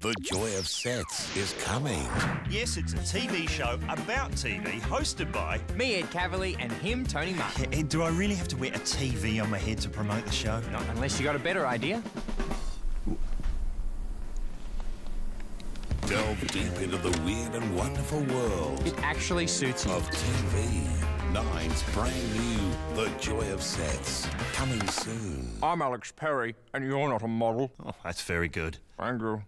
The Joy of Sets is coming. Yes, it's a TV show about TV hosted by. Me, Ed Kavalee, and him, Tony Mark. Yeah, Ed, do I really have to wear a TV on my head to promote the show? Not unless you got a better idea. Delve deep into the weird and wonderful world It actually suits you. of TV. Nine's brand new The Joy of Sets. Coming soon. I'm Alex Perry, and you're not a model. Oh, that's very good. Thank you.